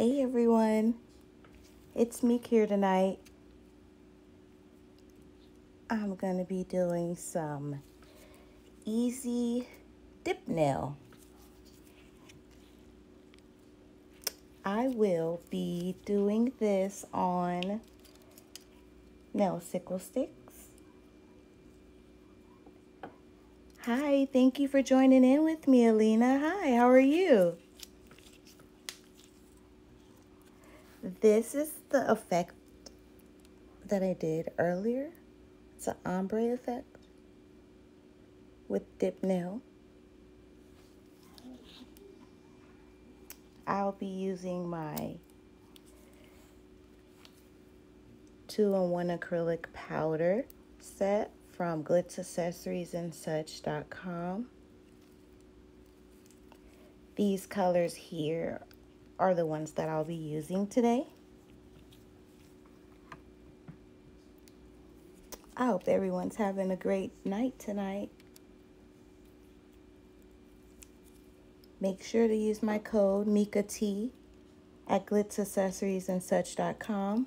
Hey everyone, it's Meek here tonight. I'm going to be doing some easy dip nail. I will be doing this on nail sickle sticks. Hi, thank you for joining in with me, Alina. Hi, how are you? This is the effect that I did earlier. It's an ombre effect with dip nail. I'll be using my two-in-one acrylic powder set from Glitz Accessories and glitzaccessoriesandsuch.com. These colors here are the ones that I'll be using today. I hope everyone's having a great night tonight. Make sure to use my code MEKA at glitzaccessoriesandsuch.com.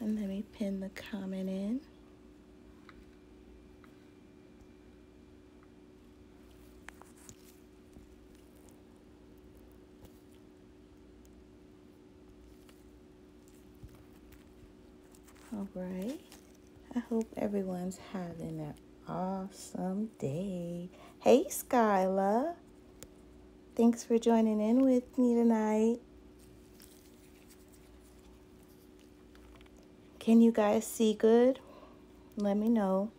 And let me pin the comment in. All right. I hope everyone's having an awesome day. Hey, Skyla. Thanks for joining in with me tonight. Can you guys see good? Let me know.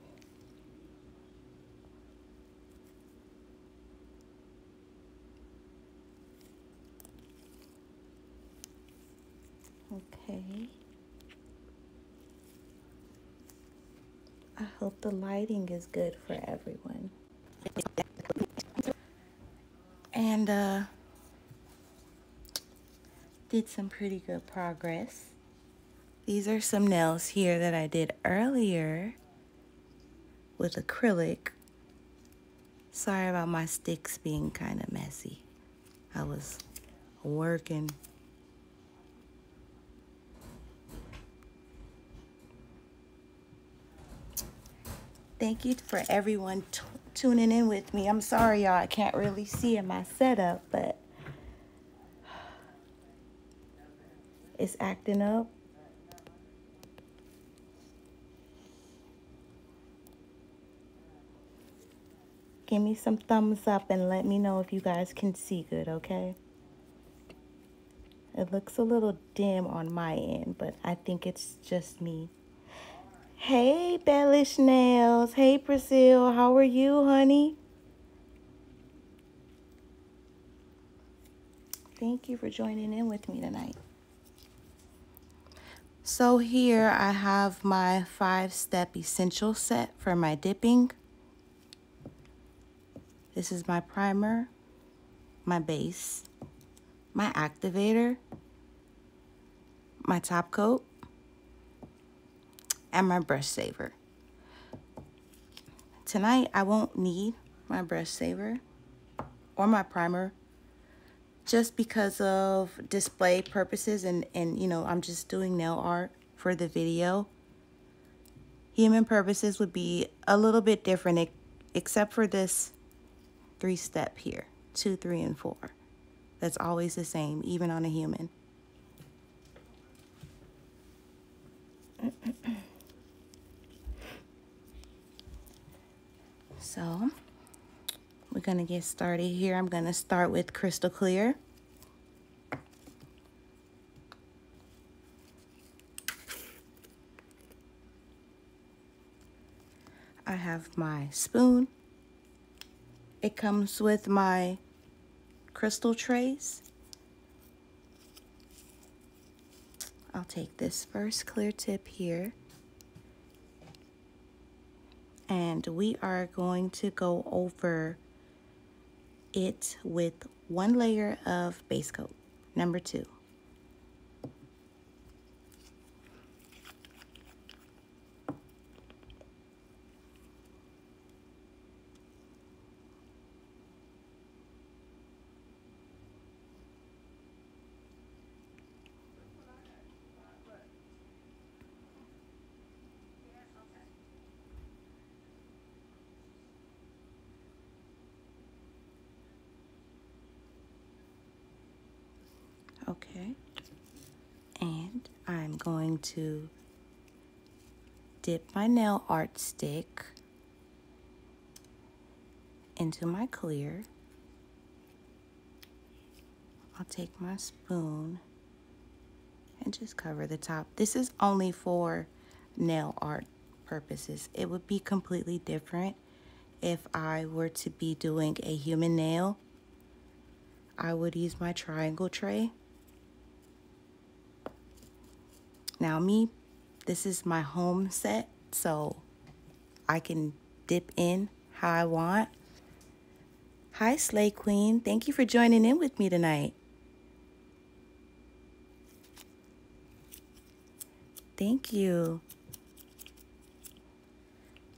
Okay. I hope the lighting is good for everyone. And uh did some pretty good progress. These are some nails here that I did earlier with acrylic. Sorry about my sticks being kind of messy. I was working Thank you for everyone tuning in with me. I'm sorry, y'all. I can't really see in my setup, but it's acting up. Give me some thumbs up and let me know if you guys can see good, okay? It looks a little dim on my end, but I think it's just me. Hey, Bellish Nails. Hey, Brazil. How are you, honey? Thank you for joining in with me tonight. So here I have my five-step essential set for my dipping. This is my primer, my base, my activator, my top coat, and my brush saver. Tonight, I won't need my brush saver or my primer just because of display purposes and, and you know, I'm just doing nail art for the video. Human purposes would be a little bit different except for this three step here, two, three, and four. That's always the same, even on a human. So we're going to get started here. I'm going to start with crystal clear. I have my spoon. It comes with my crystal trays. I'll take this first clear tip here and we are going to go over it with one layer of base coat, number two. going to dip my nail art stick into my clear. I'll take my spoon and just cover the top. This is only for nail art purposes. It would be completely different if I were to be doing a human nail. I would use my triangle tray. Now me, this is my home set, so I can dip in how I want. Hi, Slay Queen. Thank you for joining in with me tonight. Thank you.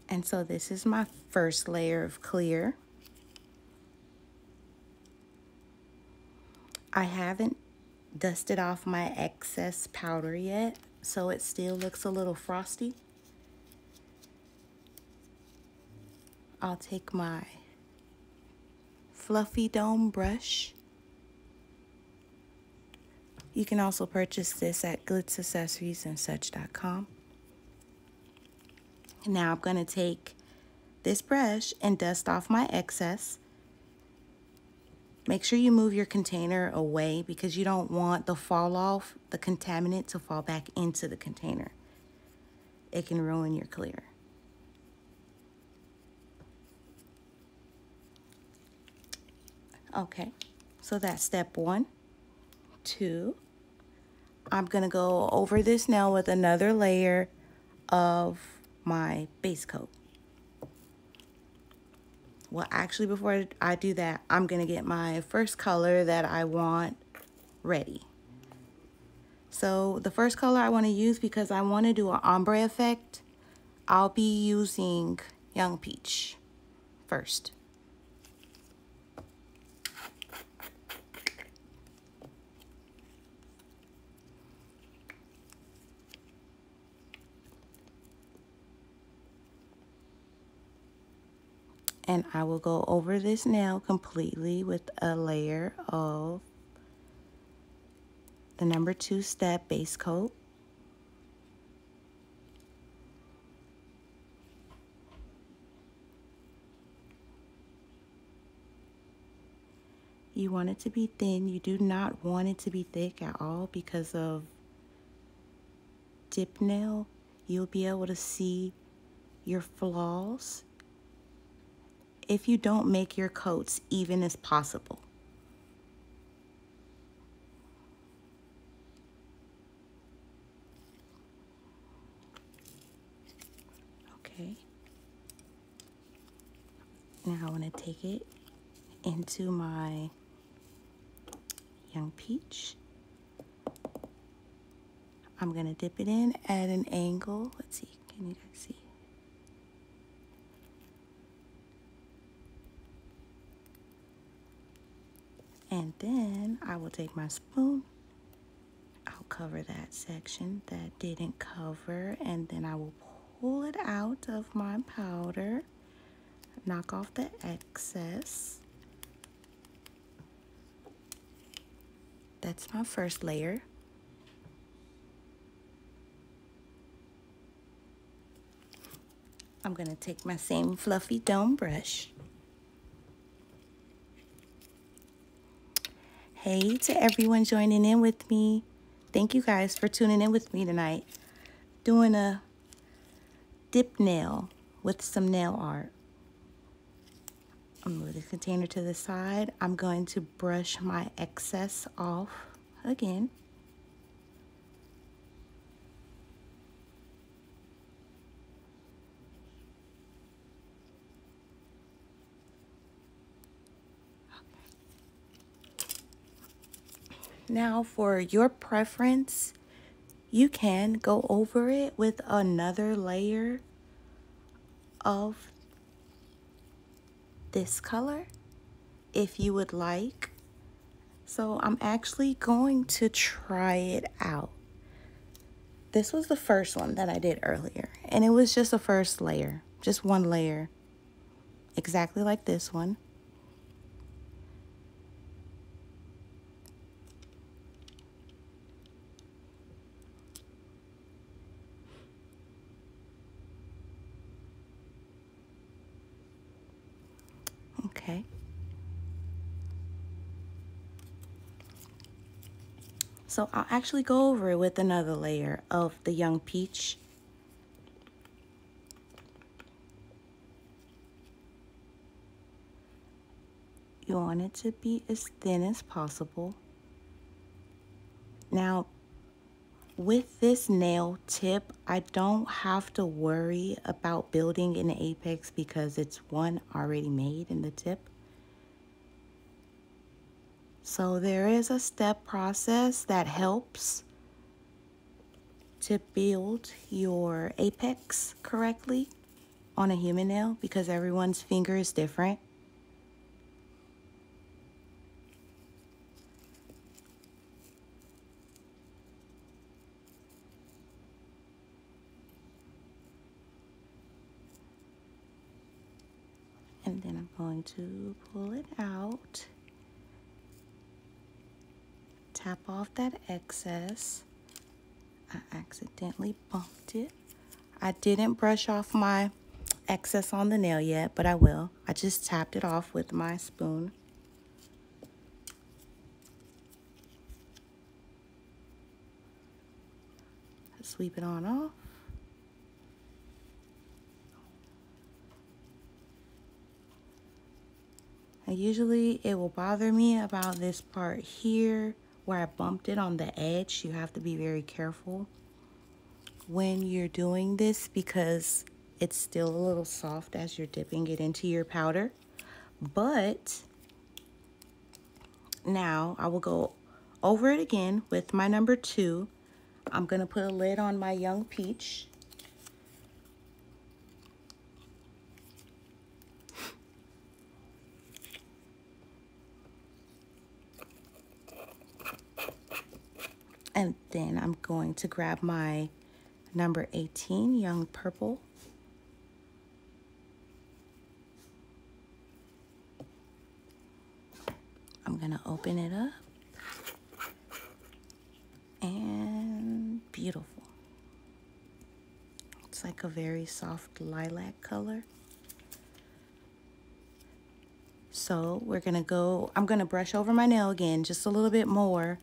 And so this is my first layer of clear. I haven't dusted off my excess powder yet, so it still looks a little frosty. I'll take my fluffy dome brush. You can also purchase this at glitzaccessoriesandsuch.com. Now I'm going to take this brush and dust off my excess. Make sure you move your container away because you don't want the fall off, the contaminant to fall back into the container. It can ruin your clear. Okay, so that's step one. Two, I'm gonna go over this now with another layer of my base coat. Well, actually, before I do that, I'm to get my first color that I want ready. So the first color I want to use because I want to do an ombre effect, I'll be using Young Peach first. And I will go over this nail completely with a layer of the number two step base coat. You want it to be thin. You do not want it to be thick at all because of dip nail. You'll be able to see your flaws if you don't make your coats even as possible. Okay. Now I want to take it into my young peach. I'm going to dip it in at an angle. Let's see. Can you guys see? And then I will take my spoon. I'll cover that section that didn't cover. And then I will pull it out of my powder. Knock off the excess. That's my first layer. I'm going to take my same fluffy dome brush Hey to everyone joining in with me. Thank you guys for tuning in with me tonight. Doing a dip nail with some nail art. I'm move the container to the side. I'm going to brush my excess off again. Now for your preference, you can go over it with another layer of this color if you would like. So I'm actually going to try it out. This was the first one that I did earlier and it was just a first layer, just one layer, exactly like this one. Okay. So I'll actually go over it with another layer of the young peach. You want it to be as thin as possible. Now, with this nail tip, I don't have to worry about building an apex because it's one already made in the tip. So there is a step process that helps to build your apex correctly on a human nail because everyone's finger is different. And then I'm going to pull it out tap off that excess. I accidentally bumped it. I didn't brush off my excess on the nail yet, but I will. I just tapped it off with my spoon. Sweep it on off. And usually it will bother me about this part here where I bumped it on the edge. You have to be very careful when you're doing this because it's still a little soft as you're dipping it into your powder. But now I will go over it again with my number two. I'm going to put a lid on my young peach. And then I'm going to grab my number 18, Young Purple. I'm going to open it up. And beautiful. It's like a very soft lilac color. So we're going to go, I'm going to brush over my nail again just a little bit more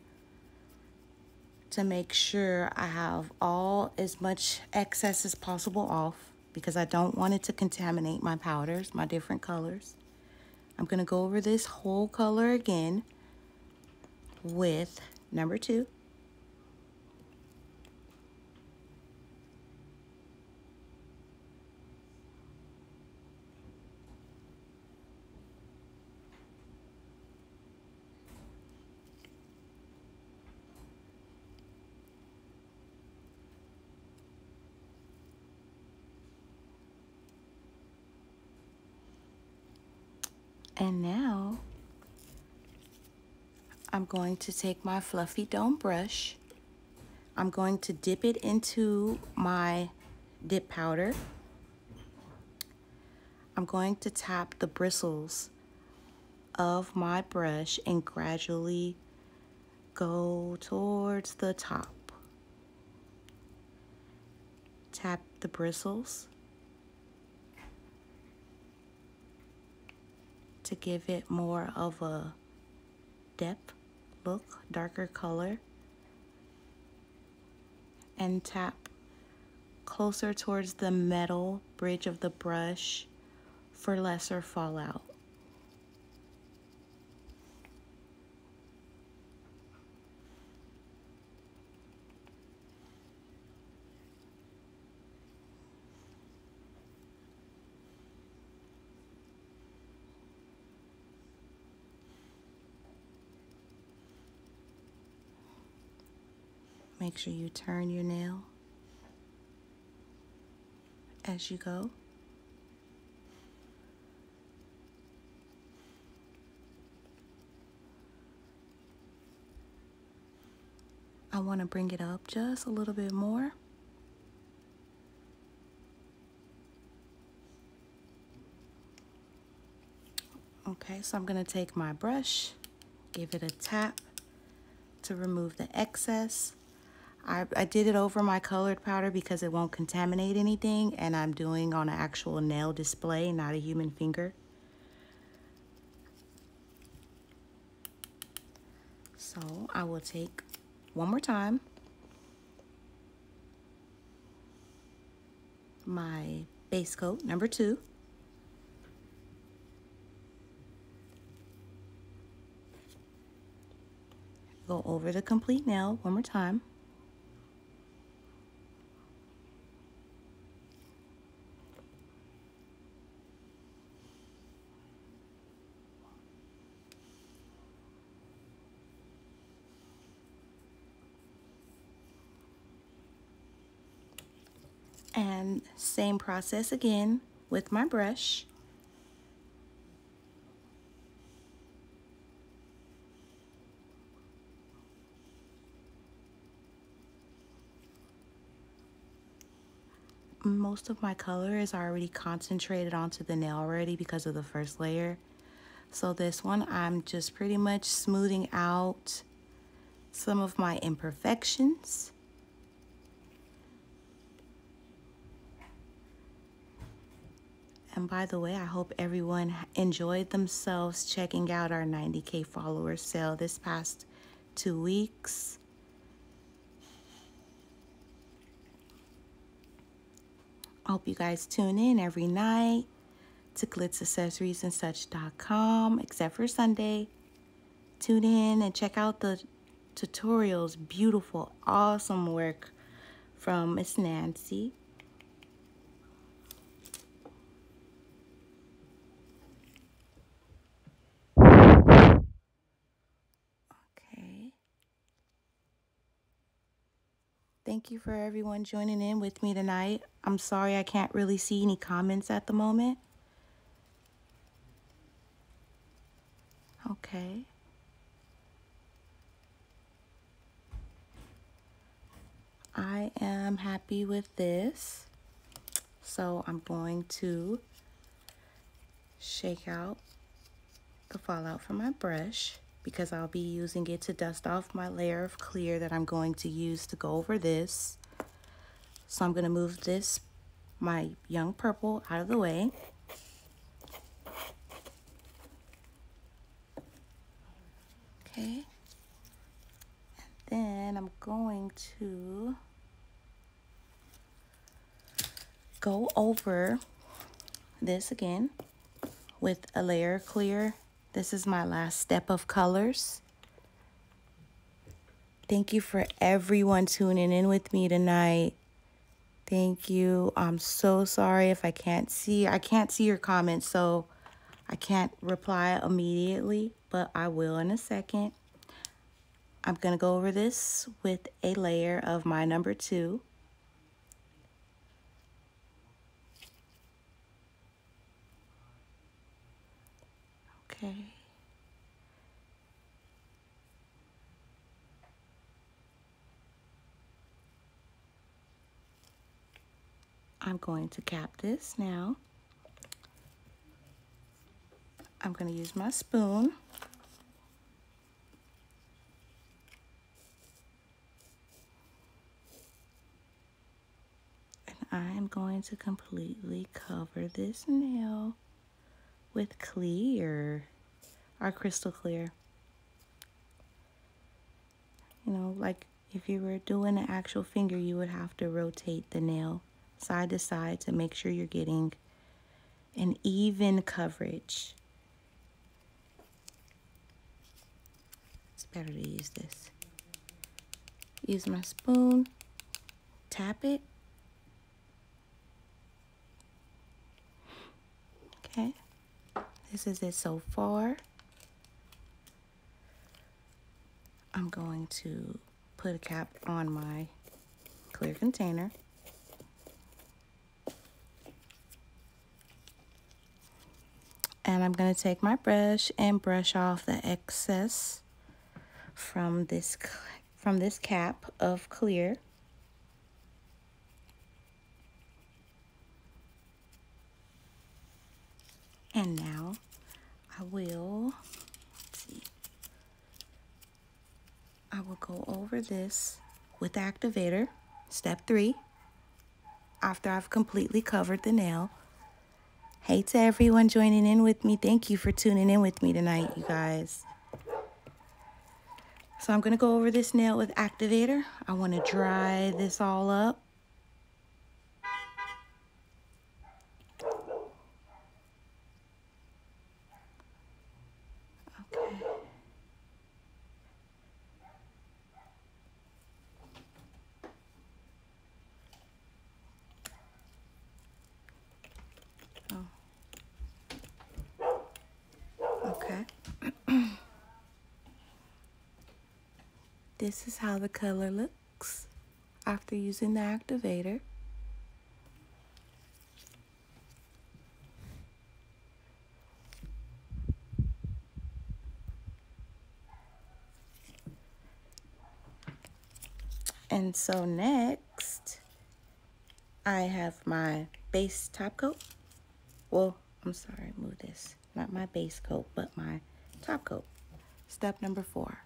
to make sure I have all as much excess as possible off because I don't want it to contaminate my powders, my different colors. I'm going to go over this whole color again with number two. And now I'm going to take my fluffy dome brush. I'm going to dip it into my dip powder. I'm going to tap the bristles of my brush and gradually go towards the top. Tap the bristles to give it more of a depth look, darker color. And tap closer towards the metal bridge of the brush for lesser fallout. Make sure you turn your nail as you go. I want to bring it up just a little bit more. Okay, so I'm going to take my brush, give it a tap to remove the excess. I, I did it over my colored powder because it won't contaminate anything and I'm doing on an actual nail display, not a human finger. So I will take one more time my base coat, number two. Go over the complete nail one more time. Same process again with my brush. Most of my color is already concentrated onto the nail already because of the first layer. So this one, I'm just pretty much smoothing out some of my imperfections. And by the way, I hope everyone enjoyed themselves checking out our 90K follower sale this past two weeks. I hope you guys tune in every night to glitzaccessoriesandsuch.com, except for Sunday. Tune in and check out the tutorials. Beautiful, awesome work from Miss Nancy. Thank you for everyone joining in with me tonight. I'm sorry I can't really see any comments at the moment. Okay. I am happy with this. So I'm going to shake out the fallout from my brush because I'll be using it to dust off my layer of clear that I'm going to use to go over this. So I'm going to move this, my young purple, out of the way. Okay. And then I'm going to go over this again with a layer clear this is my last step of colors. Thank you for everyone tuning in with me tonight. Thank you. I'm so sorry if I can't see. I can't see your comments, so I can't reply immediately, but I will in a second. I'm going to go over this with a layer of my number two. I'm going to cap this now. I'm going to use my spoon. And I'm going to completely cover this nail with clear or crystal clear. You know, like if you were doing an actual finger, you would have to rotate the nail side to side to make sure you're getting an even coverage. It's better to use this. Use my spoon, tap it. Okay, this is it so far. I'm going to put a cap on my clear container. And I'm going to take my brush and brush off the excess from this from this cap of clear. And now I will I will go over this with activator, step three, after I've completely covered the nail. Hey to everyone joining in with me. Thank you for tuning in with me tonight, you guys. So I'm going to go over this nail with activator. I want to dry this all up. Okay. Oh. Okay. This is how the color looks after using the activator. And so next, I have my base top coat. Well, I'm sorry, move this. Not my base coat, but my top coat. Step number four.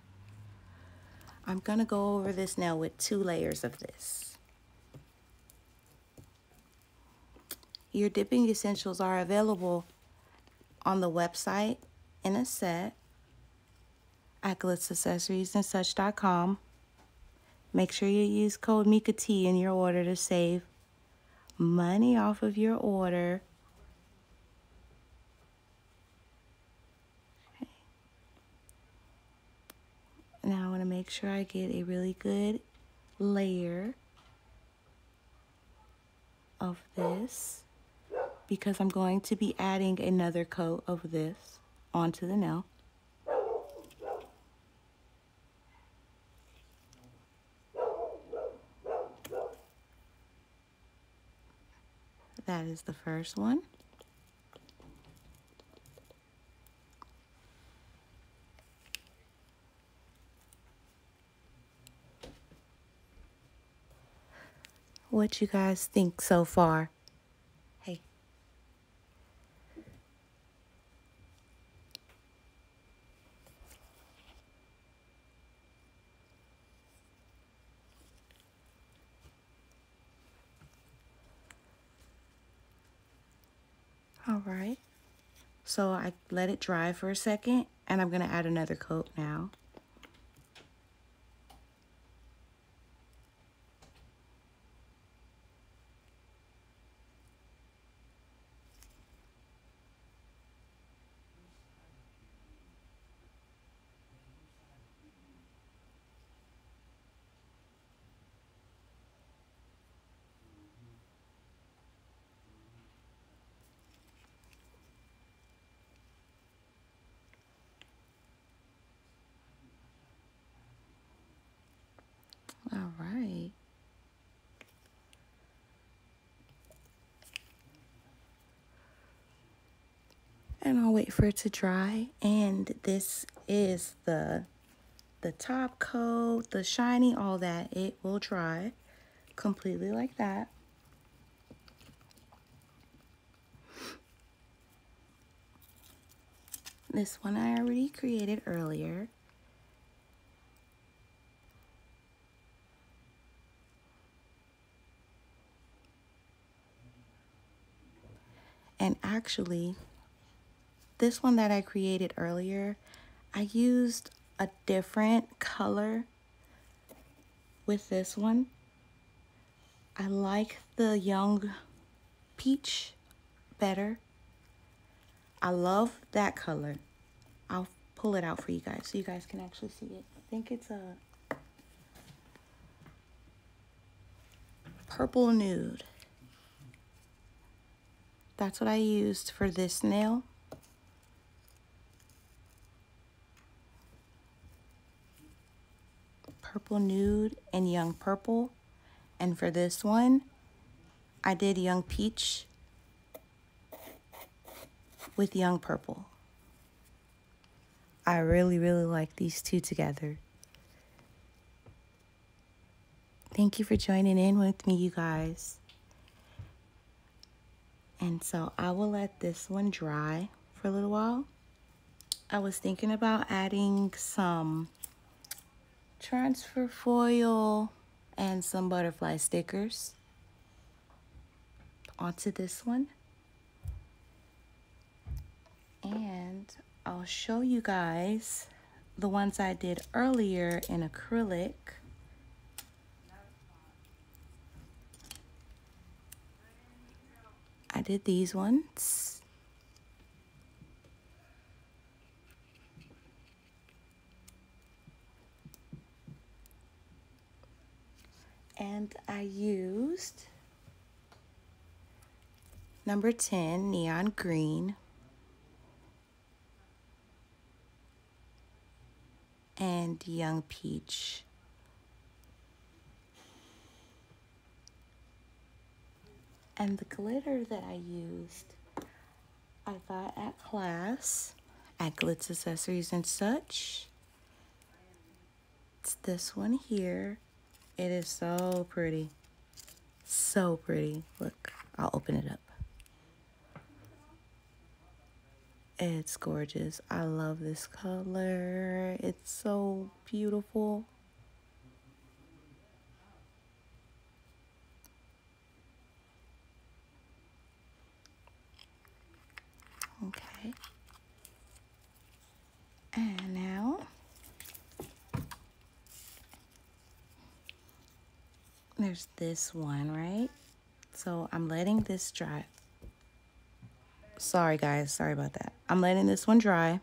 I'm going to go over this now with two layers of this. Your dipping essentials are available on the website in a set at glitzaccessoriesandsuch.com. Make sure you use code Meka T in your order to save money off of your order. Now I want to make sure I get a really good layer of this because I'm going to be adding another coat of this onto the nail. That is the first one. What you guys think so far. Hey. All right. So I let it dry for a second and I'm going to add another coat now. All right. And I'll wait for it to dry. And this is the the top coat, the shiny, all that. It will dry completely like that. This one I already created earlier. And actually, this one that I created earlier, I used a different color with this one. I like the young peach better. I love that color. I'll pull it out for you guys so you guys can actually see it. I think it's a purple nude. That's what I used for this nail. Purple nude and young purple. And for this one, I did young peach with young purple. I really, really like these two together. Thank you for joining in with me, you guys. And so I will let this one dry for a little while. I was thinking about adding some transfer foil and some butterfly stickers onto this one. And I'll show you guys the ones I did earlier in acrylic. Did these ones. And I used number 10 neon green and young peach. And the glitter that I used, I got at class at Glitz Accessories and such. It's this one here. It is so pretty. So pretty. Look, I'll open it up. It's gorgeous. I love this color. It's so beautiful. Okay. And now there's this one, right? So I'm letting this dry. Sorry, guys. Sorry about that. I'm letting this one dry.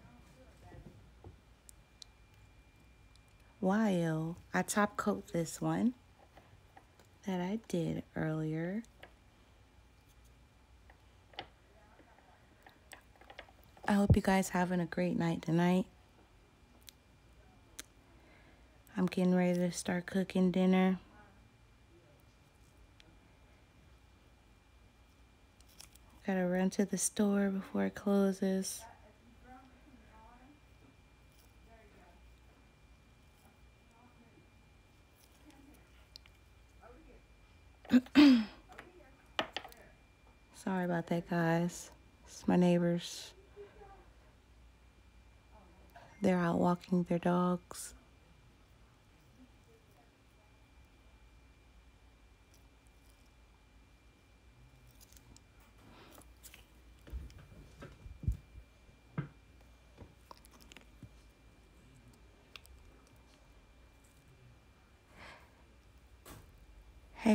While I top coat this one that I did earlier. I hope you guys having a great night tonight. I'm getting ready to start cooking dinner. Gotta run to the store before it closes. Sorry about that, guys. It's my neighbors. They're out walking their dogs.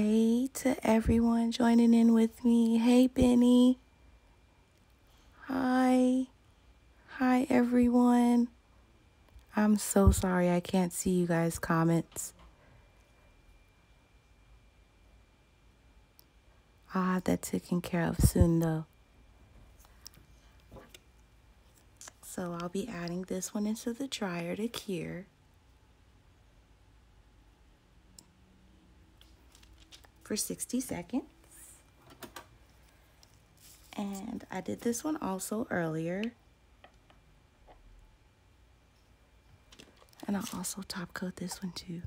Hey to everyone joining in with me. Hey, Benny. Hi. Hi, everyone. I'm so sorry I can't see you guys' comments. I'll have that taken care of soon, though. So I'll be adding this one into the dryer to cure. For 60 seconds. And I did this one also earlier. And I'll also top coat this one too.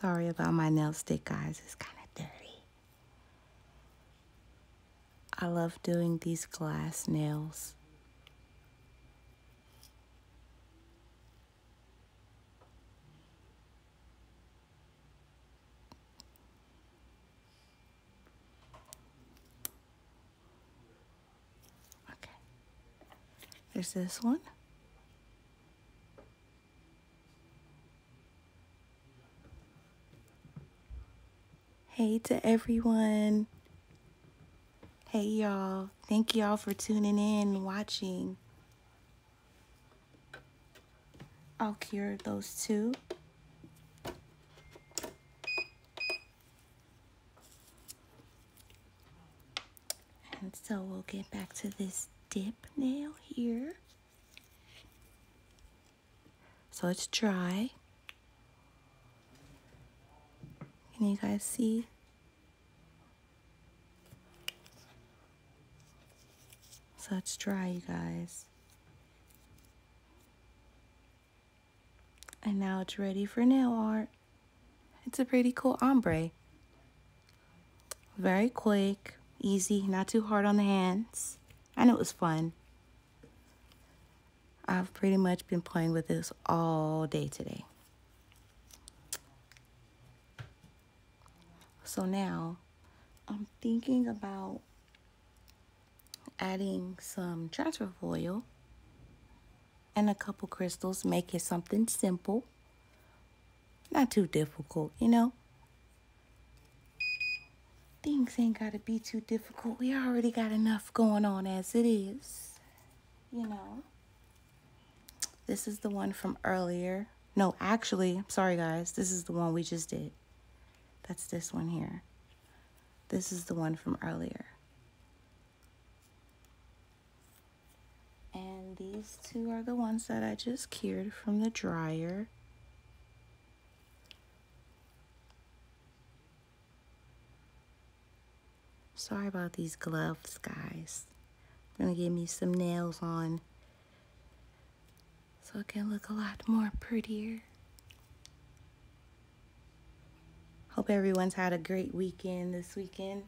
Sorry about my nail stick, guys. It's kind of dirty. I love doing these glass nails. Okay. There's this one. Hey to everyone. Hey, y'all. Thank y'all for tuning in and watching. I'll cure those two. And so we'll get back to this dip nail here. So it's dry. Can you guys see? So it's dry, you guys. And now it's ready for nail art. It's a pretty cool ombre. Very quick, easy, not too hard on the hands. And it was fun. I've pretty much been playing with this all day today. So now I'm thinking about adding some transfer foil and a couple crystals, make it something simple. Not too difficult, you know? Things ain't gotta be too difficult. We already got enough going on as it is, you know? This is the one from earlier. No, actually, sorry guys, this is the one we just did. That's this one here. This is the one from earlier. These two are the ones that I just cured from the dryer. Sorry about these gloves, guys. I'm gonna give me some nails on so it can look a lot more prettier. Hope everyone's had a great weekend this weekend.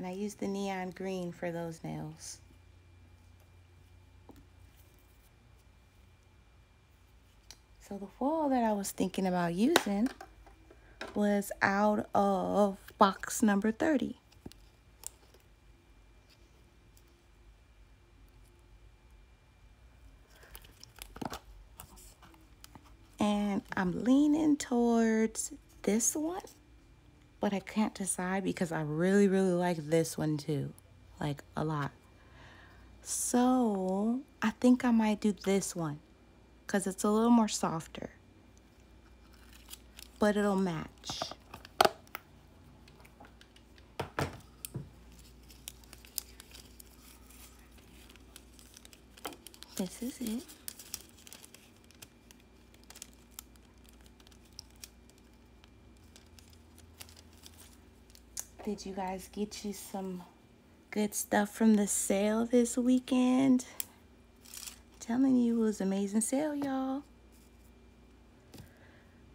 And I used the neon green for those nails. So the foil that I was thinking about using was out of box number 30. And I'm leaning towards this one, but I can't decide because I really, really like this one too. Like a lot. So I think I might do this one because it's a little more softer, but it'll match. This is it. Did you guys get you some good stuff from the sale this weekend? telling you it was amazing sale, y'all.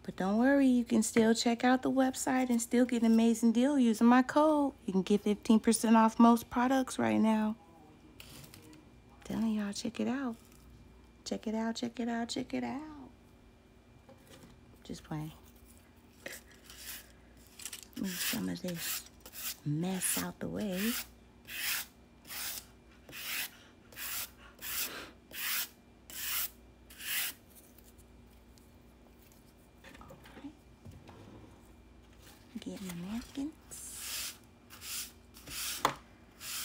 But don't worry, you can still check out the website and still get an amazing deal using my code. You can get 15% off most products right now. telling y'all, check it out. Check it out, check it out, check it out. Just playing. Some of this mess out the way. Get my napkins.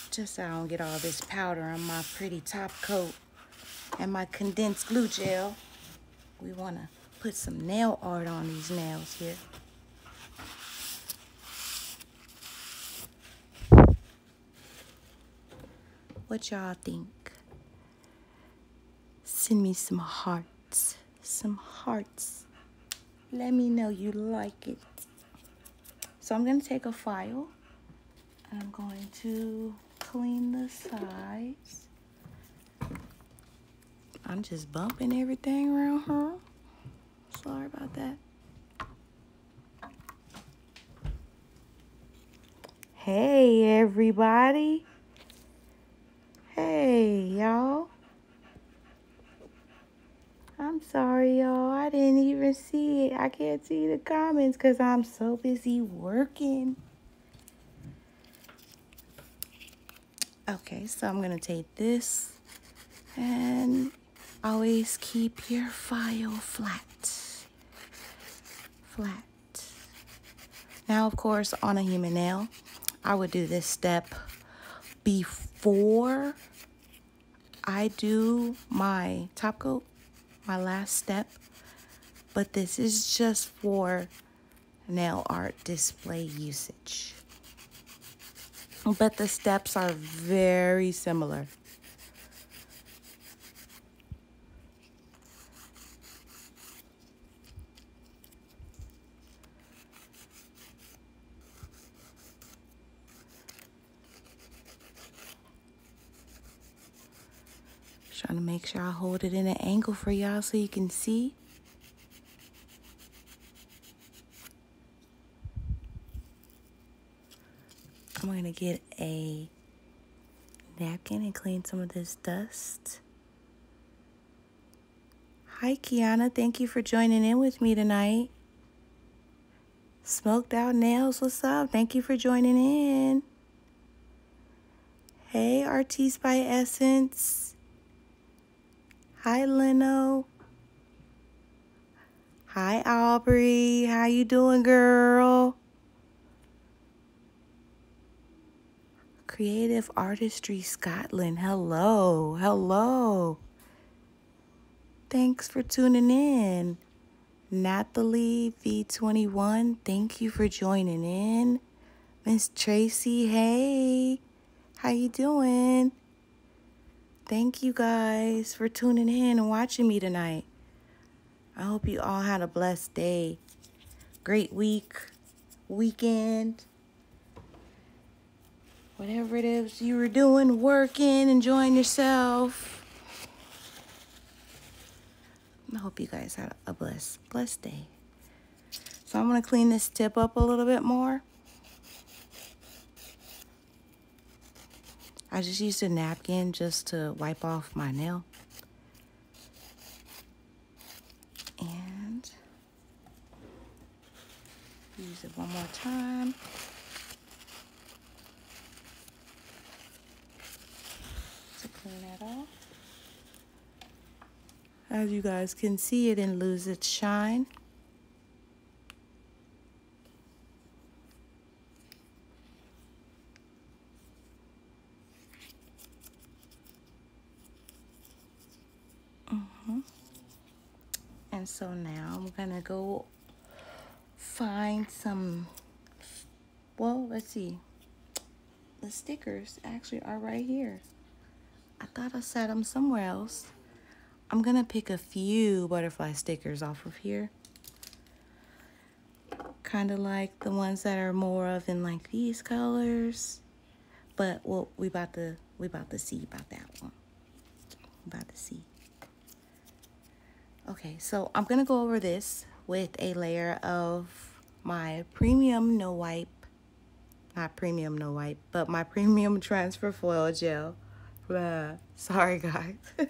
Just so I don't get all this powder on my pretty top coat and my condensed glue gel. We want to put some nail art on these nails here. What y'all think? Send me some hearts. Some hearts. Let me know you like it. So I'm going to take a file and I'm going to clean the sides. I'm just bumping everything around her. Sorry about that. Hey, everybody. Hey, y'all. I'm sorry, y'all. I didn't even see it. I can't see the comments because I'm so busy working. Okay, so I'm going to take this and always keep your file flat. Flat. Now, of course, on a human nail, I would do this step before I do my top coat, my last step, but this is just for nail art display usage. But the steps are very similar. To make sure I hold it in an angle for y'all so you can see. I'm going to get a napkin and clean some of this dust. Hi, Kiana. Thank you for joining in with me tonight. Smoked Out Nails, what's up? Thank you for joining in. Hey, Artiste by Essence. Hi, Leno. Hi, Aubrey. How you doing, girl? Creative Artistry Scotland. Hello. Hello. Thanks for tuning in. Nathalie V21, thank you for joining in. Miss Tracy, hey. How you doing? Thank you guys for tuning in and watching me tonight. I hope you all had a blessed day. Great week, weekend. Whatever it is you were doing, working, enjoying yourself. I hope you guys had a blessed, blessed day. So I'm going to clean this tip up a little bit more. I just used a napkin just to wipe off my nail. And use it one more time. To clean that off. As you guys can see, it didn't lose its shine. And so now I'm gonna go find some, well, let's see. The stickers actually are right here. I thought I set them somewhere else. I'm gonna pick a few butterfly stickers off of here. Kind of like the ones that are more of in like these colors. But well, we about to we about to see about that one. About to see. Okay, so I'm to go over this with a layer of my premium no wipe, not premium no wipe, but my premium transfer foil gel. Blah. Sorry, guys.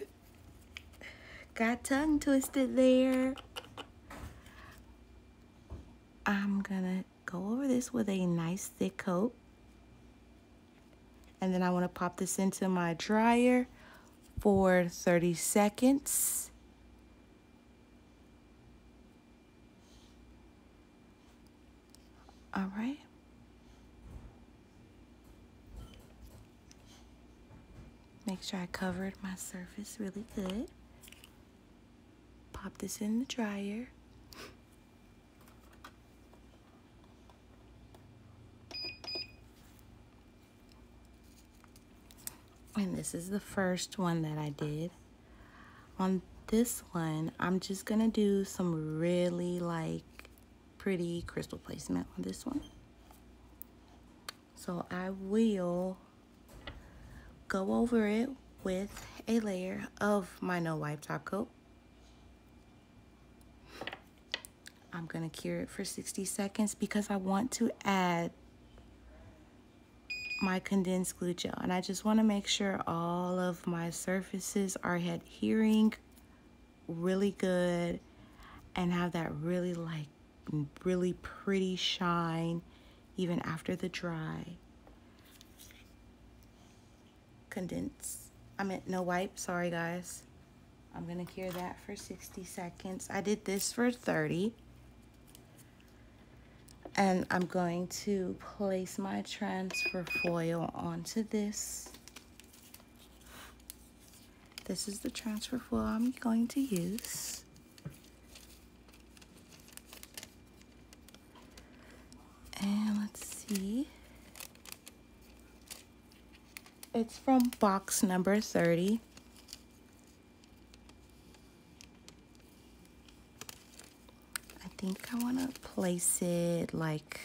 Got tongue twisted there. I'm to go over this with a nice thick coat. And then I want to pop this into my dryer for 30 seconds. All right. Make sure I covered my surface really good. Pop this in the dryer. And this is the first one that I did. On this one, I'm just going to do some really like pretty crystal placement on this one. So I will go over it with a layer of my no wipe top coat. I'm going to cure it for 60 seconds because I want to add my condensed glue gel and I just want to make sure all of my surfaces are adhering really good and have that really like really pretty shine even after the dry. Condense. I meant no wipe. Sorry, guys. I'm going to cure that for 60 seconds. I did this for 30. And I'm going to place my transfer foil onto this. This is the transfer foil I'm going to use. And let's see. It's from box number 30. I think I want to place it like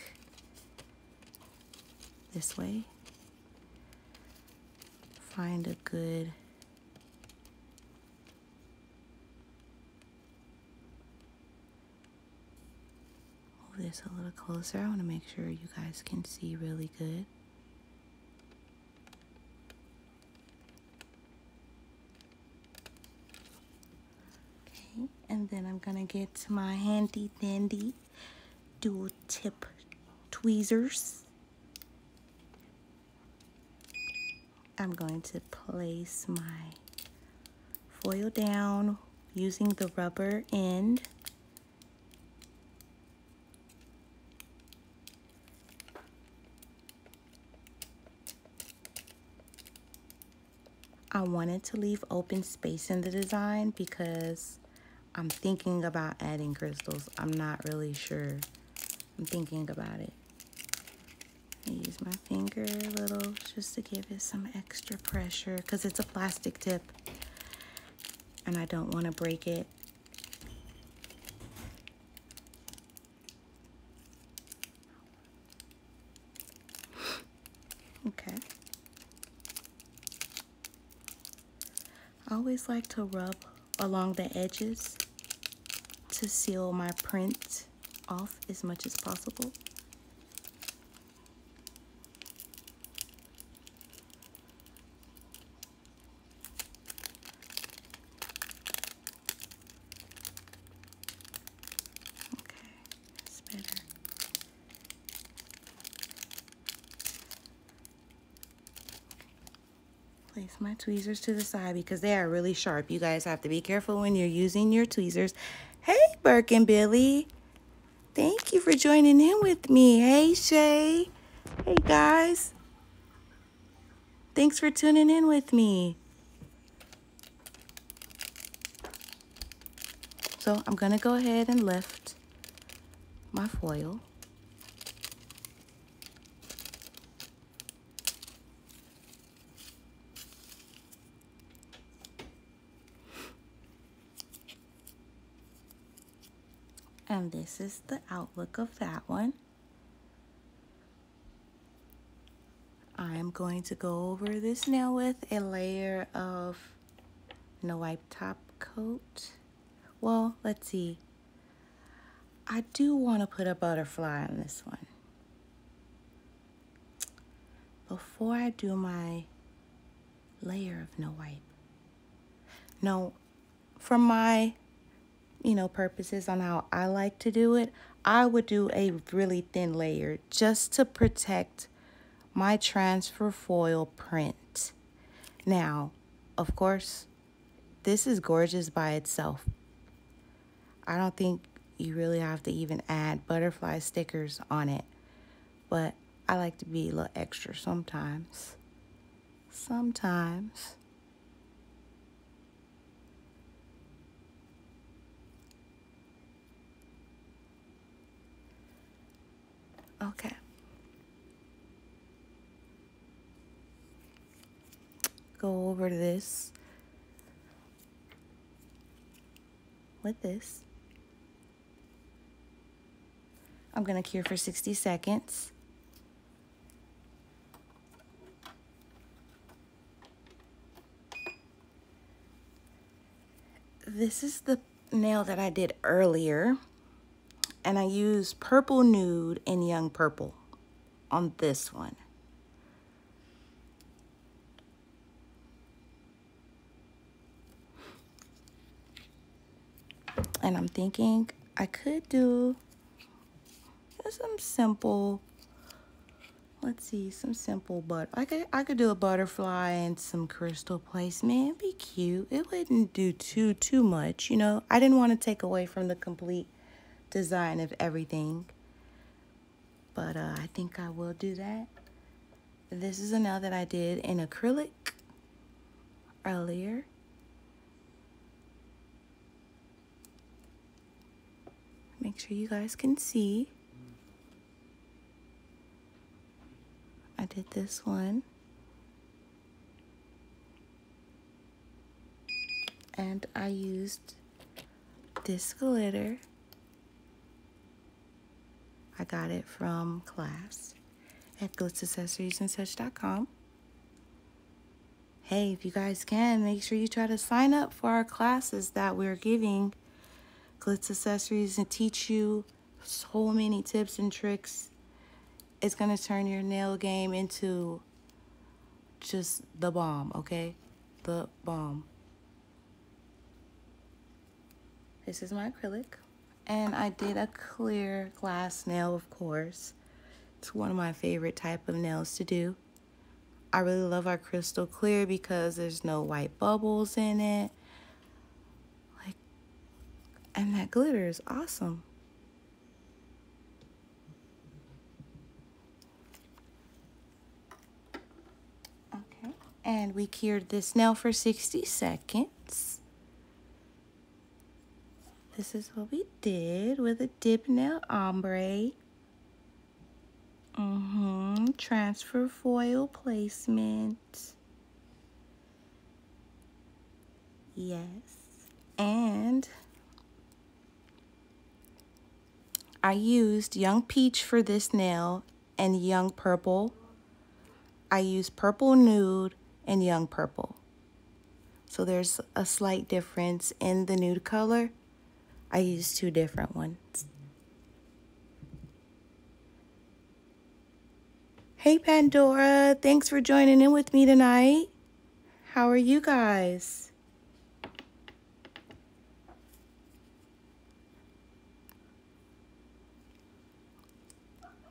this way. Find a good this a little closer. I want to make sure you guys can see really good. Okay, And then I'm gonna get my handy dandy dual tip tweezers. I'm going to place my foil down using the rubber end. Wanted to leave open space in the design because I'm thinking about adding crystals. I'm not really sure. I'm thinking about it. I use my finger a little just to give it some extra pressure because it's a plastic tip and I don't want to break it. Okay. Like to rub along the edges to seal my print off as much as possible. Okay, that's better. Place my tweezers to the side because they are really sharp. You guys have to be careful when you're using your tweezers. Hey, Burke and Billy. Thank you for joining in with me. Hey, Shay. Hey, guys. Thanks for tuning in with me. So I'm going to go ahead and lift my foil. And this is the outlook of that one. I am going to go over this now with a layer of no wipe top coat. Well, let's see. I do want to put a butterfly on this one. Before I do my layer of no wipe. No, for my you know, purposes on how I like to do it, I would do a really thin layer just to protect my transfer foil print. Now, of course, this is gorgeous by itself. I don't think you really have to even add butterfly stickers on it, but I like to be a little extra sometimes. Sometimes. Okay. Go over this with this. I'm going to cure for 60 seconds. This is the nail that I did earlier and I use purple nude and young purple on this one. And I'm thinking I could do some simple, let's see, some simple, but I could, I could do a butterfly and some crystal placement. It'd be cute. It wouldn't do too, too much, you know. I didn't want to take away from the complete design of everything. But uh, I think I will do that. This is a nail that I did in acrylic earlier. Make sure you guys can see. I did this one. And I used this glitter I got it from class at glitzaccessoriesandsuch.com. Hey, if you guys can, make sure you try to sign up for our classes that we're giving Glitz Accessories and teach you so many tips and tricks. It's going to turn your nail game into just the bomb, okay? The bomb. This is my acrylic. And I did a clear glass nail, of course. It's one of my favorite type of nails to do. I really love our crystal clear because there's no white bubbles in it. Like, and that glitter is awesome. Okay, and we cured this nail for 60 seconds. This is what we did with a dip nail ombre. Mm-hmm. Transfer foil placement. Yes. And I used Young Peach for this nail and Young Purple. I used Purple Nude and Young Purple. So there's a slight difference in the nude color. I used two different ones. Hey Pandora, thanks for joining in with me tonight. How are you guys?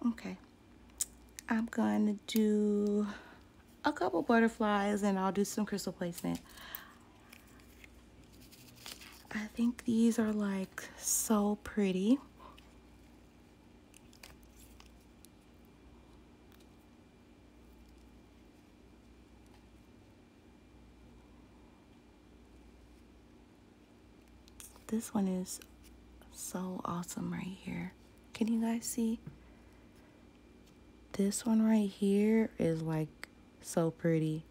Okay. I'm going to do a couple butterflies and I'll do some crystal placement. I think these are like so pretty. This one is so awesome right here. Can you guys see? This one right here is like so pretty.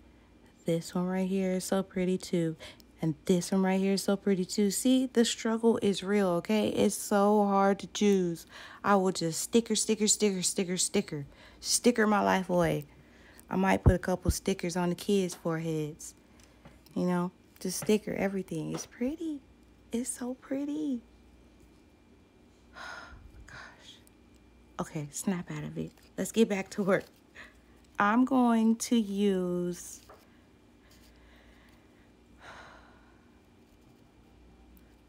This one right here is so pretty too. And this one right here is so pretty too. See, the struggle is real, okay? It's so hard to choose. I will just sticker, sticker, sticker, sticker, sticker. Sticker my life away. I might put a couple stickers on the kids' foreheads. You know, just sticker everything. It's pretty. It's so pretty. Gosh. Okay, snap out of it. Let's get back to work. I'm going to use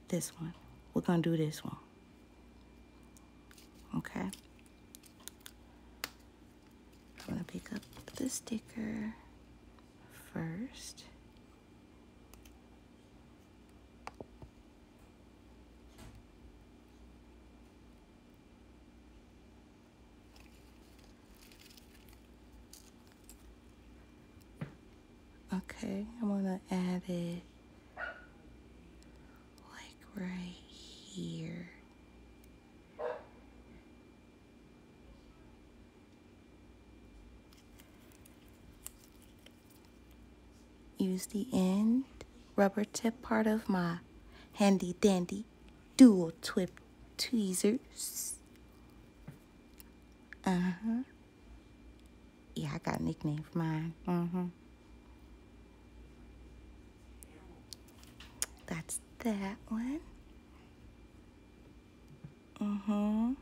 this one. We're going to do this one. Okay. I'm going to pick up the sticker first. Okay, I'm gonna add it right here. Use the end rubber tip part of my handy dandy dual tip tweezers. Uh-huh. Yeah, I got a nickname for mine. Mm-hmm. That's that one. Mm-hmm.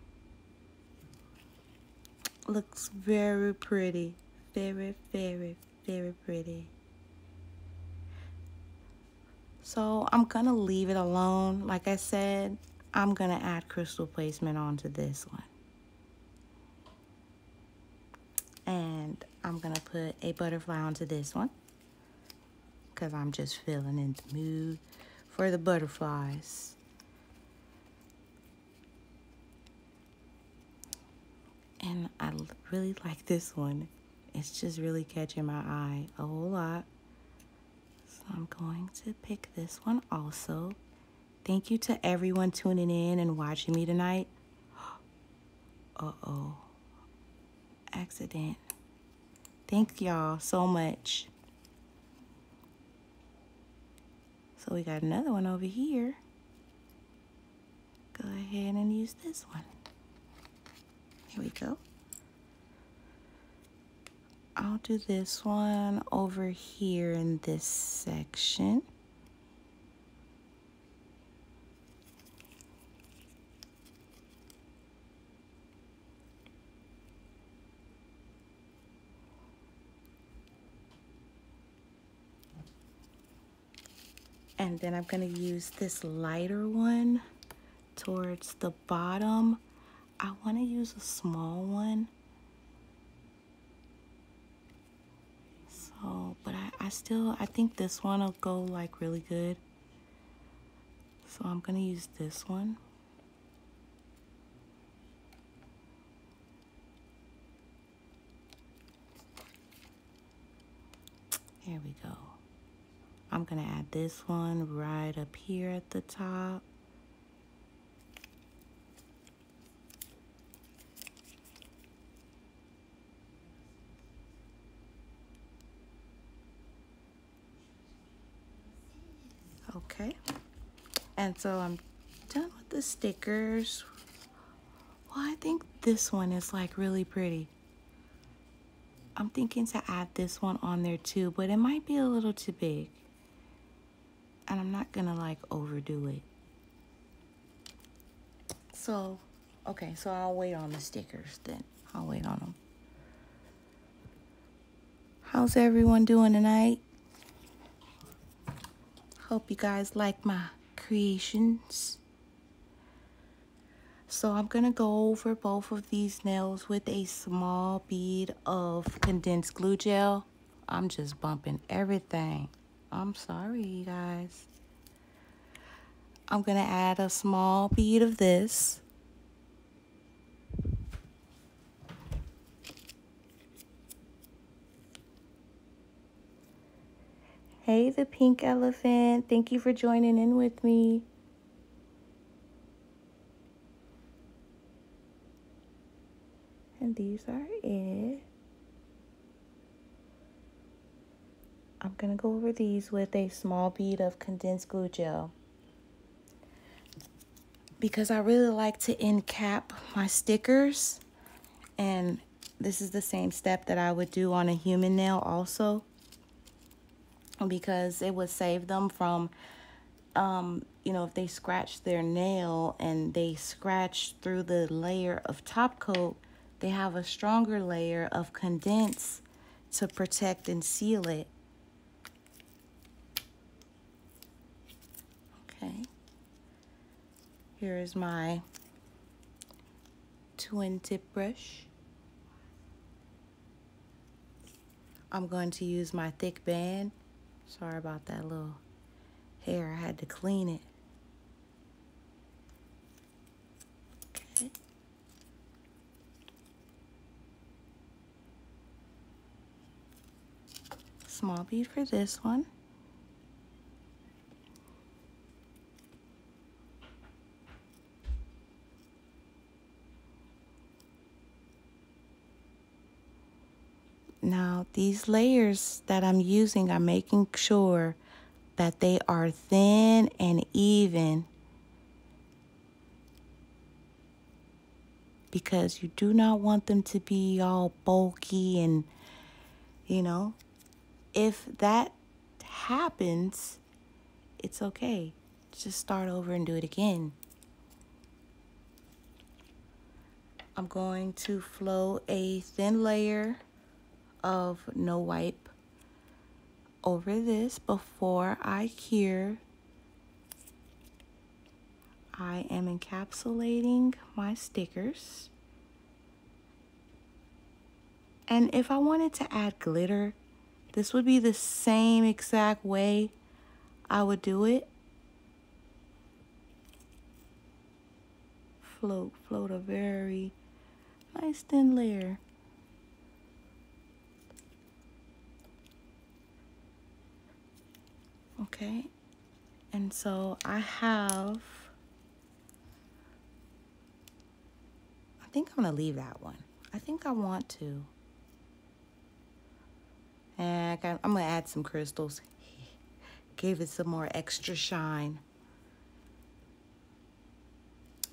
Looks very pretty. Very, very, very pretty. So I'm going to leave it alone. Like I said, I'm going to add crystal placement onto this one. And I'm going to put a butterfly onto this one. Because I'm just feeling in the mood for the butterflies. And I really like this one. It's just really catching my eye a whole lot. So I'm going to pick this one also. Thank you to everyone tuning in and watching me tonight. Uh-oh. Accident. Thank y'all so much. So we got another one over here. Go ahead and use this one. Here we go. I'll do this one over here in this section. And then I'm to use this lighter one towards the bottom. I want to use a small one. So, but I, I still, I think this one will go like really good. So I'm to use this one. Here we go. I'm going to add this one right up here at the top. Okay. And so I'm done with the stickers. Well, I think this one is like really pretty. I'm thinking to add this one on there too, but it might be a little too big. And I'm not gonna like overdo it. So, okay, so I'll wait on the stickers then. I'll wait on them. How's everyone doing tonight? Hope you guys like my creations. So I'm going to go over both of these nails with a small bead of condensed glue gel. I'm just bumping everything. I'm sorry, you guys. I'm going to add a small bead of this. Hey, the pink elephant. Thank you for joining in with me. And these are it. I'm going to go over these with a small bead of condensed glue gel. Because I really like to end cap my stickers. And this is the same step that I would do on a human nail also. Because it would save them from um, you know, if they scratch their nail and they scratch through the layer of top coat, they have a stronger layer of condense to protect and seal it. Okay. Here is my twin tip brush. I'm going to use my thick band. Sorry about that little hair. I had to clean it. small bead for this one. Now, these layers that I'm using, I'm making sure that they are thin and even because you do not want them to be all bulky and, you know, if that happens, it's okay. Just start over and do it again. I'm going to flow a thin layer of no wipe over this before I cure. I am encapsulating my stickers. And if I wanted to add glitter, this would be the same exact way I would do it. Float, float a very nice thin layer. Okay, and so I have, I think I'm gonna leave that one. I think I want to. Eh, and I'm going to add some crystals. Give it some more extra shine.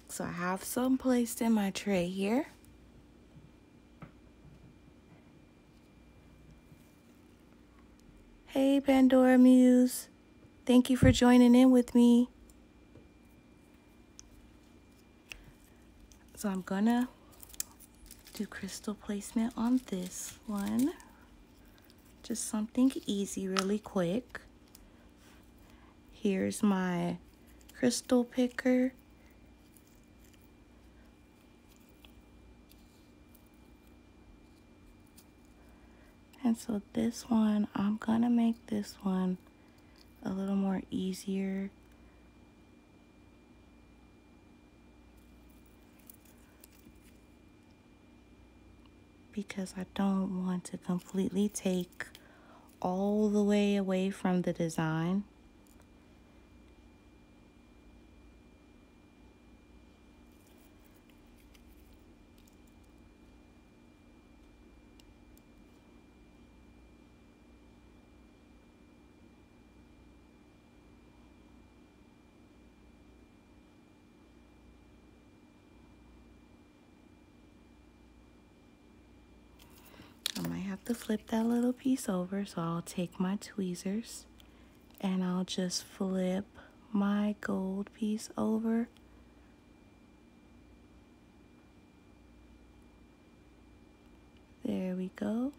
So I have some placed in my tray here. Hey, Pandora Muse. Thank you for joining in with me. So I'm gonna do crystal placement on this one. Just something easy, really quick. Here's my crystal picker. And so this one, I'm gonna make this one a little more easier. Because I don't want to completely take all the way away from the design. I might have to flip that little piece over, so I'll take my tweezers and I'll just flip my gold piece over. There we go.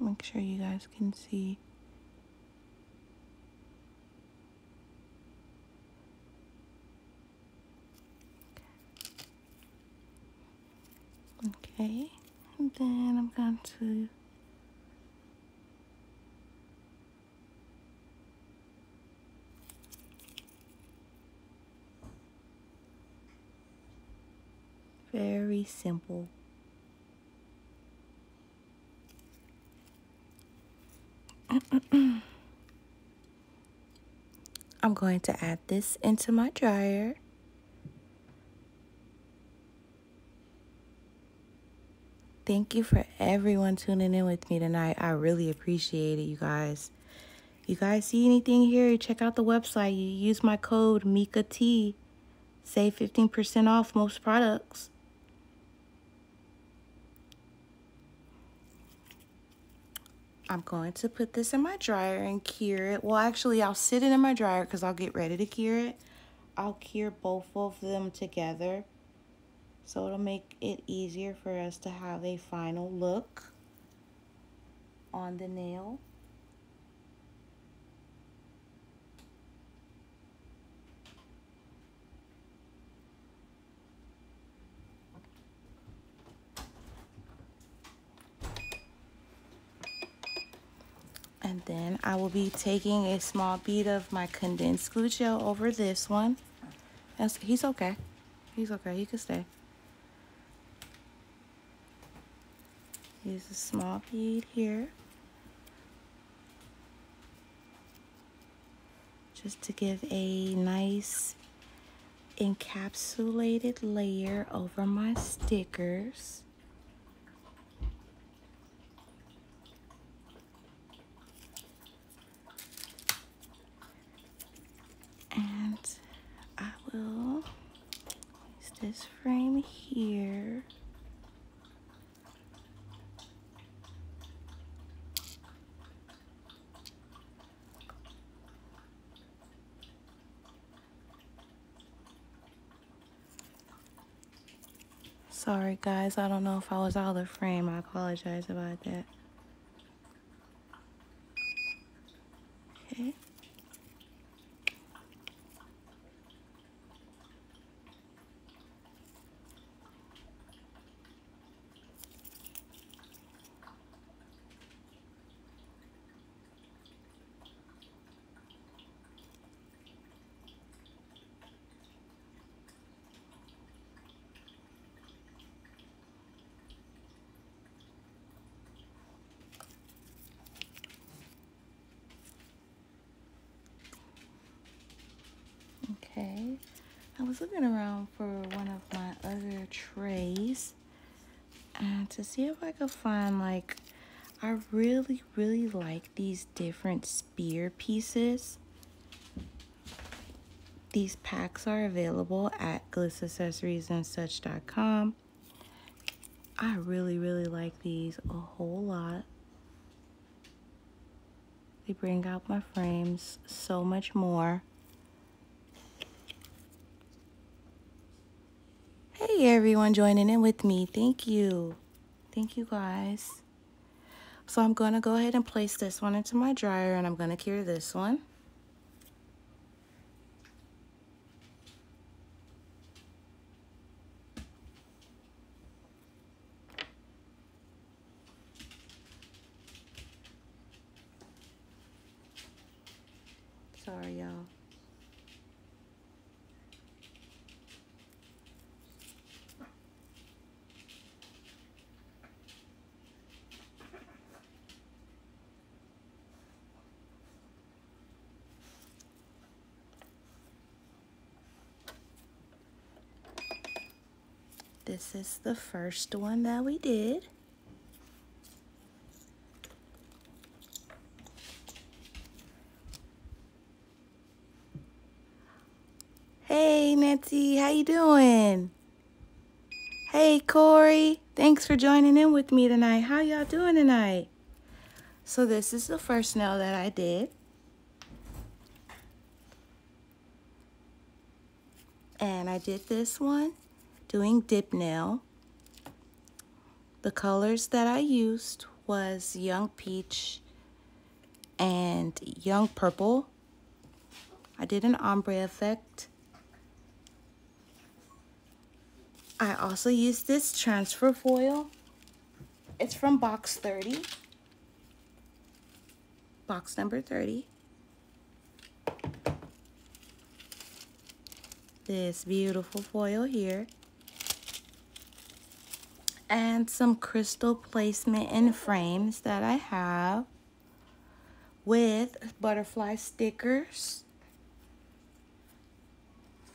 Make sure you guys can see. Okay, and then I'm going to very simple. I'm going to add this into my dryer. Thank you for everyone tuning in with me tonight. I really appreciate it, you guys. You guys see anything here, check out the website. You use my code Meka T. Save 15% off most products. I'm going to put this in my dryer and cure it. Well, actually, I'll sit it in my dryer because I'll get ready to cure it. I'll cure both of them together. So it'll make it easier for us to have a final look on the nail. And then I will be taking a small bead of my condensed glue gel over this one. That's, he's okay. He's okay. He can stay. Use a small bead here. Just to give a nice encapsulated layer over my stickers. And I will use this frame here. Sorry guys, I don't know if I was out of frame. I apologize about that. Okay. Okay. I was looking around for one of my other trays and to see if I could find like I really really like these different spear pieces. These packs are available at glitzaccessoriesandsuch.com. I really really like these a whole lot. They bring out my frames so much more. Hey everyone joining in with me. Thank you. Thank you guys. So I'm going to go ahead and place this one into my dryer and I'm going to cure this one. Sorry, y'all. This is the first one that we did. Hey Nancy, how you doing? Hey Corey, thanks for joining in with me tonight. How y'all doing tonight? So this is the first nail that I did. And I did this one doing dip nail. The colors that I used was Young Peach and Young Purple. I did an ombre effect. I also used this transfer foil. It's from box 30. Box number 30. This beautiful foil here and some crystal placement and frames that I have with butterfly stickers.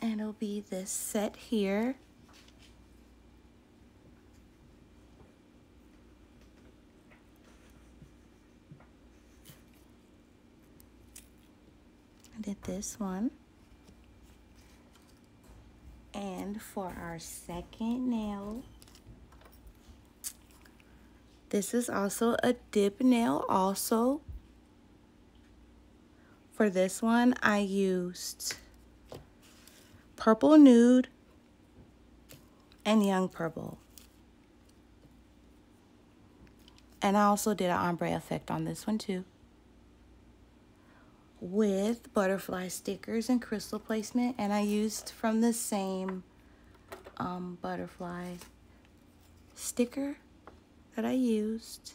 And it'll be this set here. I did this one. And for our second nail, this is also a dip nail also. For this one, I used Purple Nude and Young Purple. And I also did an ombre effect on this one too. With butterfly stickers and crystal placement. And I used from the same um, butterfly sticker that I used.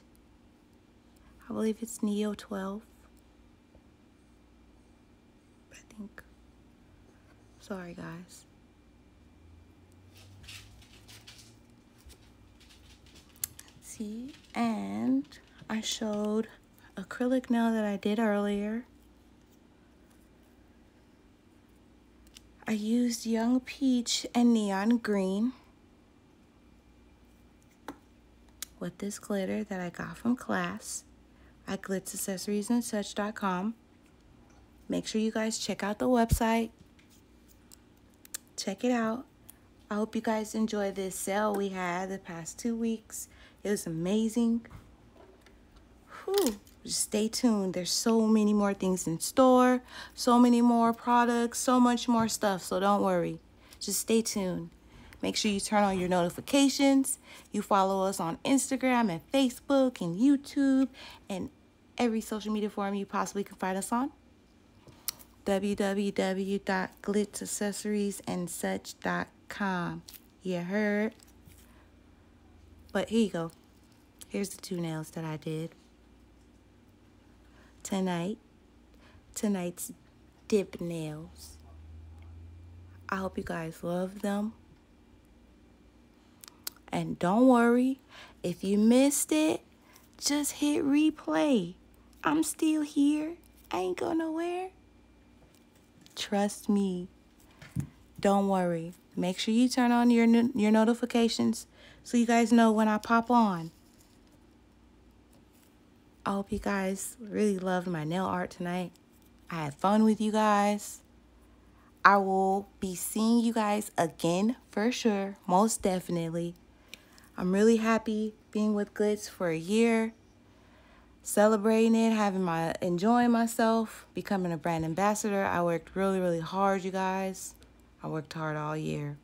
I believe it's Neo 12. I think. Sorry, guys. see, and I showed acrylic nail that I did earlier. I used Young Peach and Neon Green. With this glitter that I got from class at glitzaccessoriesandsuch.com. Make sure you guys check out the website. Check it out. I hope you guys enjoy this sale we had the past two weeks. It was amazing. Whew. Just stay tuned. There's so many more things in store, so many more products, so much more stuff. So don't worry. Just stay tuned. Make sure you turn on your notifications. You follow us on Instagram and Facebook and YouTube and every social media forum you possibly can find us on. www.glitzaccessoriesandsuch.com. You heard? But here you go. Here's the two nails that I did. Tonight, tonight's dip nails. I hope you guys love them. And don't worry, if you missed it, just hit replay. I'm still here. I ain't going nowhere. Trust me. Don't worry. Make sure you turn on your your notifications so you guys know when I pop on. I hope you guys really loved my nail art tonight. I had fun with you guys. I will be seeing you guys again for sure, most definitely. I'm really happy being with Glitz for a year, celebrating it, having my enjoying myself, becoming a brand ambassador. I worked really, really hard, you guys. I worked hard all year.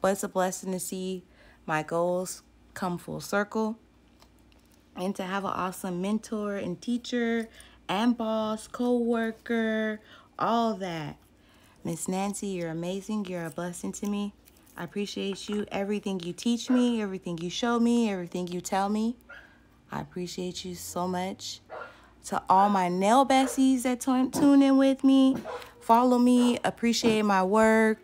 But it's a blessing to see my goals come full circle. and to have an awesome mentor and teacher and boss, co-worker, all that. Miss Nancy, you're amazing. You're a blessing to me. I appreciate you. Everything you teach me, everything you show me, everything you tell me. I appreciate you so much. To all my nail besties that tune in with me, follow me, appreciate my work,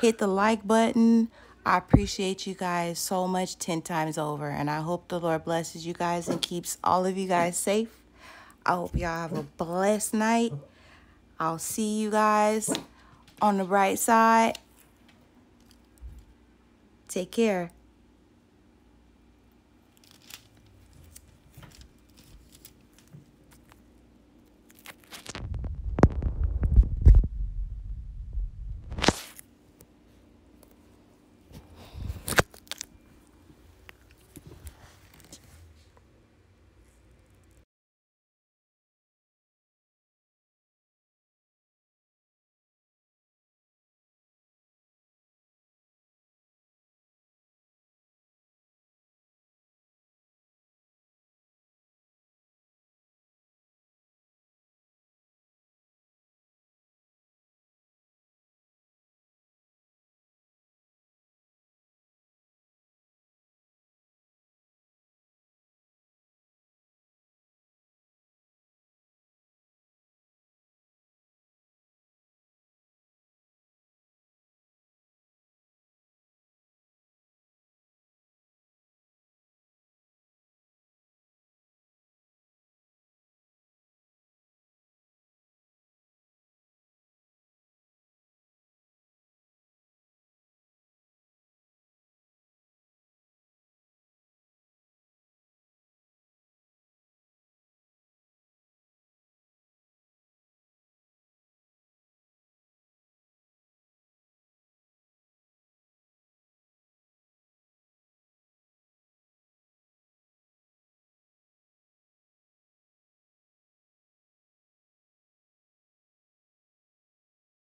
hit the like button. I appreciate you guys so much 10 times over. And I hope the Lord blesses you guys and keeps all of you guys safe. I hope y'all have a blessed night. I'll see you guys on the bright side. Take care.